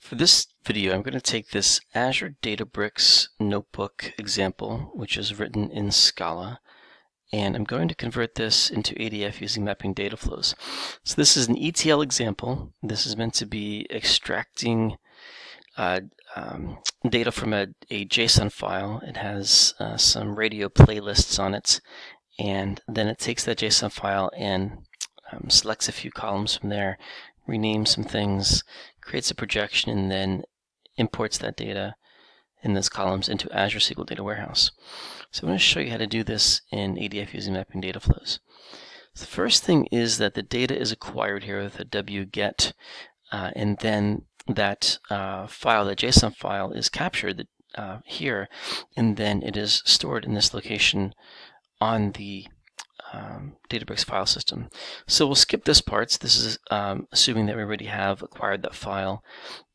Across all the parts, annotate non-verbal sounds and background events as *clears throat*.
For this video, I'm going to take this Azure Databricks notebook example, which is written in Scala, and I'm going to convert this into ADF using mapping data flows. So this is an ETL example. This is meant to be extracting uh, um, data from a, a, JSON file. It has uh, some radio playlists on it, and then it takes that JSON file and um, selects a few columns from there, renames some things, creates a projection, and then imports that data in those columns into Azure SQL Data Warehouse. So I'm going to show you how to do this in ADF using mapping data flows. the first thing is that the data is acquired here with a wget, uh, and then that uh, file, the JSON file, is captured uh, here, and then it is stored in this location on the um, Databricks file system. So we'll skip this part. This is um, assuming that we already have acquired that file.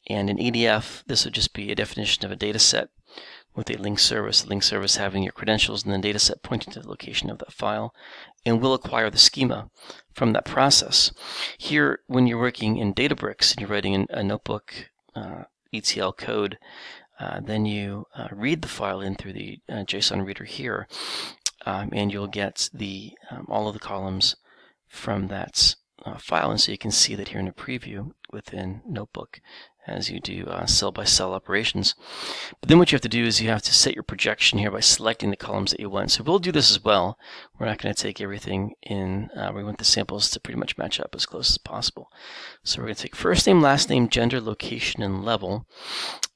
And in ADF, this would just be a definition of a data set with a link service, the link service having your credentials and the data set pointing to the location of that file. And we'll acquire the schema from that process. Here, when you're working in Databricks and you're writing a notebook uh, ETL code, uh, then you uh, read the file in through the uh, JSON reader here, um, and you'll get the um, all of the columns from that uh, file. And so you can see that here in a preview within Notebook as you do uh, cell by cell operations. But then what you have to do is you have to set your projection here by selecting the columns that you want. So we'll do this as well. We're not going to take everything in. Uh, we want the samples to pretty much match up as close as possible. So we're going to take first name, last name, gender, location, and level.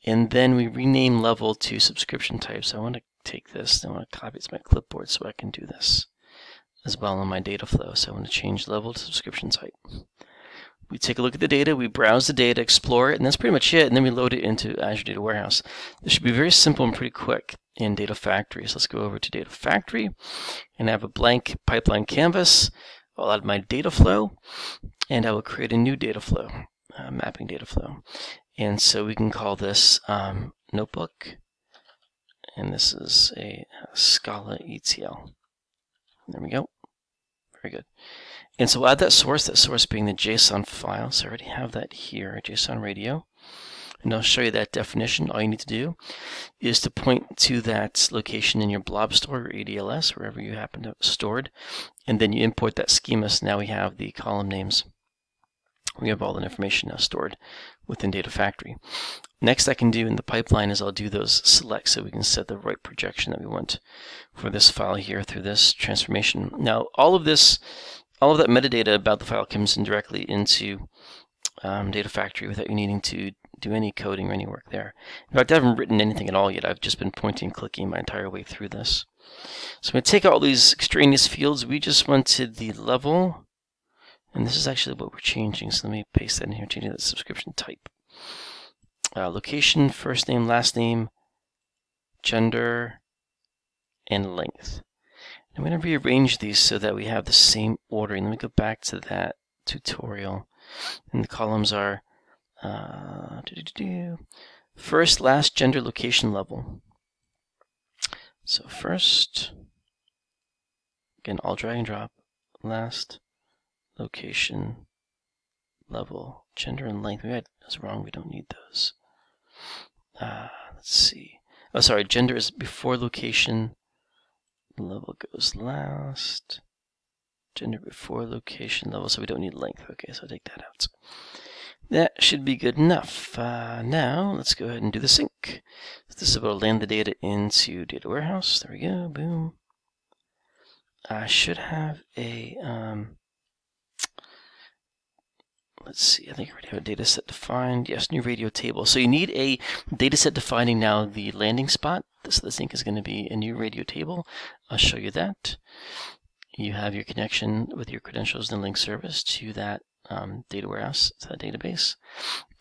And then we rename level to subscription type. So I want to take this, I want to copy it to my clipboard so I can do this as well on my data flow. So I want to change level to subscription type. We take a look at the data, we browse the data, explore it, and that's pretty much it. And then we load it into Azure Data Warehouse. This should be very simple and pretty quick in Data Factory. So let's go over to Data Factory and I have a blank pipeline canvas. I'll add my data flow, and I will create a new data flow, uh, mapping data flow. And so we can call this um, notebook and this is a Scala ETL. There we go. Very good. And so we'll add that source, that source being the JSON file. So I already have that here, JSON radio. And I'll show you that definition. All you need to do is to point to that location in your blob store or ADLS, wherever you happen to have stored. And then you import that schema. So now we have the column names. We have all the information now stored within Data Factory. Next I can do in the pipeline is I'll do those selects so we can set the right projection that we want for this file here through this transformation. Now all of this, all of that metadata about the file comes in directly into um, Data Factory without you needing to do any coding or any work there. In fact, I haven't written anything at all yet. I've just been pointing and clicking my entire way through this. So I'm going to take all these extraneous fields. We just wanted the level and this is actually what we're changing. So let me paste that in here, changing the subscription type. Uh, location, first name, last name, gender, and length. I'm going to rearrange these so that we have the same ordering. Let me go back to that tutorial. And the columns are uh, doo -doo -doo first, last, gender, location, level. So first, again, all drag and drop. Last, location, level, gender, and length. Maybe I was wrong. We don't need those. Uh, let's see. Oh, sorry. Gender is before location. Level goes last. Gender before location level, so we don't need length. Okay, so I'll take that out. That should be good enough. Uh, now, let's go ahead and do the sink. So this is about to land the data into Data Warehouse. There we go. Boom. I should have a um, let's see, I think I already have a data set defined. Yes, new radio table. So you need a data set defining now the landing spot. So the sink is going to be a new radio table. I'll show you that. You have your connection with your credentials and link service to that um, data warehouse, to that database.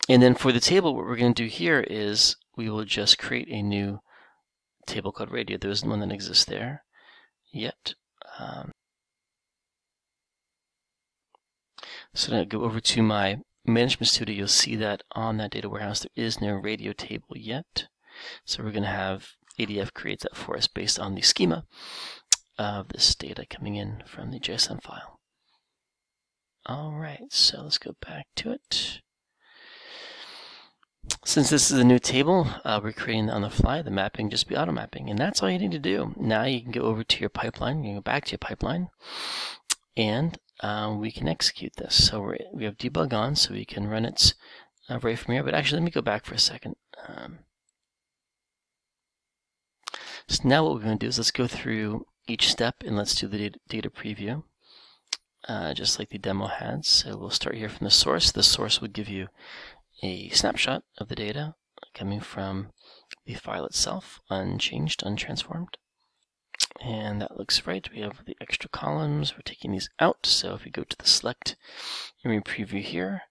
And then for the table, what we're going to do here is we will just create a new table called radio. There isn't one that exists there yet. Um, So now go over to my management studio, you'll see that on that data warehouse there is no radio table yet. So we're going to have ADF create that for us based on the schema of this data coming in from the JSON file. All right, so let's go back to it. Since this is a new table, uh, we're creating on the fly, the mapping just be auto mapping. And that's all you need to do. Now you can go over to your pipeline, you can go back to your pipeline, and um, we can execute this. So we we have debug on, so we can run it uh, right from here. But actually, let me go back for a second. Um, so now what we're going to do is let's go through each step and let's do the data, data preview, uh, just like the demo had. So we'll start here from the source. The source would give you a snapshot of the data coming from the file itself, unchanged, untransformed. And that looks right. We have the extra columns. We're taking these out. So if we go to the select and we preview here,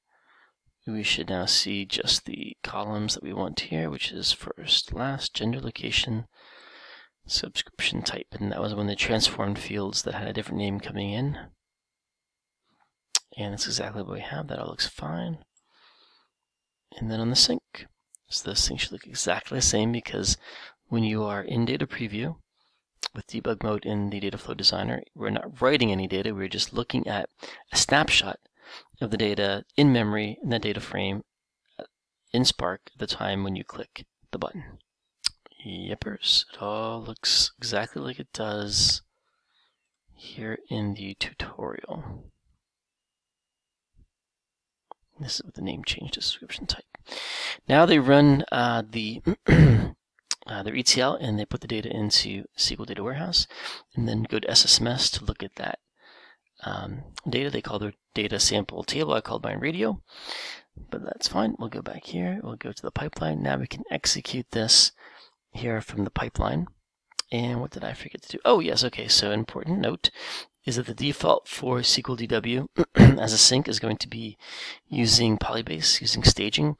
we should now see just the columns that we want here, which is first, last, gender, location, subscription type. And that was of the transformed fields that had a different name coming in. And that's exactly what we have. That all looks fine. And then on the sink, so the sink should look exactly the same because when you are in data preview, with debug mode in the Dataflow Designer, we're not writing any data, we're just looking at a snapshot of the data in memory in that data frame uh, in Spark at the time when you click the button. Yippers, it all looks exactly like it does here in the tutorial. This is what the name changed to description type. Now they run uh, the *clears throat* uh, their ETL and they put the data into SQL Data Warehouse and then go to SSMS to look at that um, data. They call their data sample table. I called mine radio, but that's fine. We'll go back here. We'll go to the pipeline. Now we can execute this here from the pipeline. And what did I forget to do? Oh, yes. Okay. So important note is that the default for SQL DW *clears throat* as a sink is going to be using Polybase, using staging.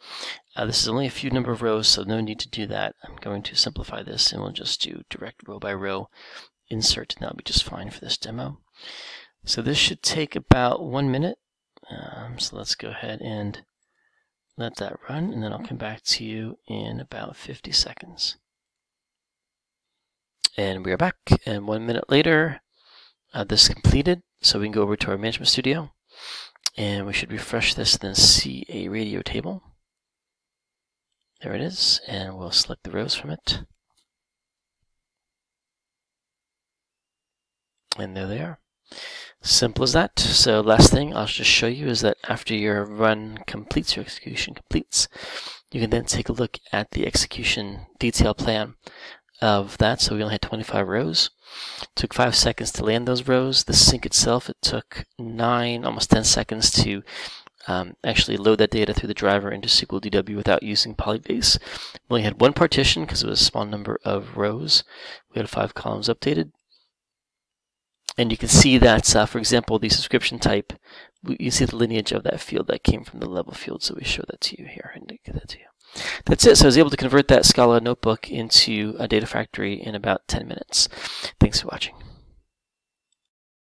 Uh, this is only a few number of rows, so no need to do that. I'm going to simplify this, and we'll just do direct row by row insert, and that'll be just fine for this demo. So this should take about one minute. Um, so let's go ahead and let that run, and then I'll come back to you in about 50 seconds. And we are back, and one minute later, uh, this completed. So we can go over to our Management Studio, and we should refresh this and then see a radio table. There it is, and we'll select the rows from it. And there they are. Simple as that. So last thing I'll just show you is that after your run completes, your execution completes, you can then take a look at the execution detail plan of that. So we only had 25 rows. It took five seconds to land those rows. The sink itself, it took nine, almost 10 seconds to um, actually load that data through the driver into SQL DW without using Polybase. We only had one partition because it was a small number of rows. We had five columns updated. And you can see that, uh, for example, the subscription type, you see the lineage of that field that came from the level field. So we show that to you here and get that to you. That's it. So I was able to convert that Scala notebook into a data factory in about 10 minutes. Thanks for watching.